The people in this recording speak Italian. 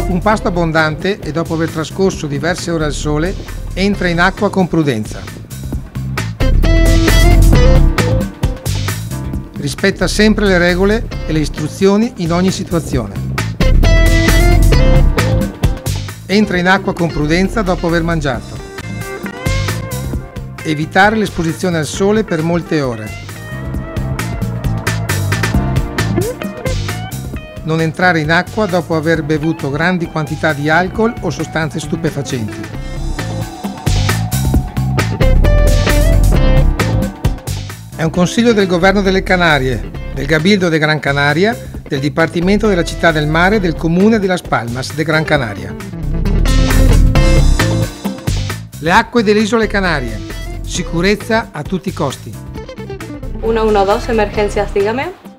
Dopo un pasto abbondante e dopo aver trascorso diverse ore al sole, entra in acqua con prudenza. Rispetta sempre le regole e le istruzioni in ogni situazione. Entra in acqua con prudenza dopo aver mangiato. Evitare l'esposizione al sole per molte ore. Non entrare in acqua dopo aver bevuto grandi quantità di alcol o sostanze stupefacenti. È un consiglio del Governo delle Canarie, del Gabildo de Gran Canaria, del Dipartimento della Città del Mare e del Comune di Las Palmas de Gran Canaria. Le acque delle isole Canarie. Sicurezza a tutti i costi. 112 emergencias, dígame.